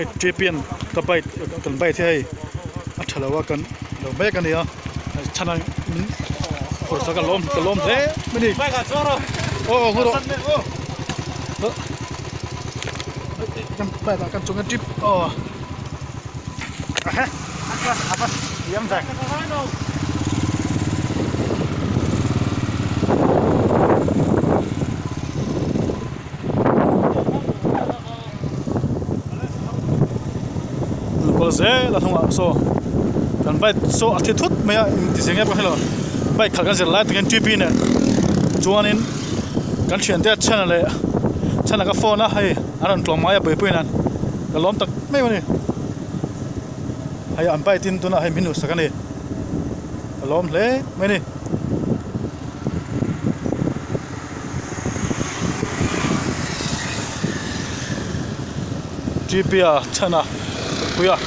hay tripian ka bay cần bay thế hay. Cần thalawa kan lo me kan ya chana or sa ka lom ka lom the mani bai ka choro ô o ngoro san me o bay là cần kan cái trip o aha apa apa diam sak kol zel a thung so dan bai so athi thut me ya in ti sengya pahlo bai khal kan zer lai ten tp ne. Chuan in kan thian te này, cho chana cái phone á, hay a hai aran tlom maya pe puinan ka lom tak me mani. Hay anh bai tin tuna hai minu sakani lom le me ni. GPS 10不要。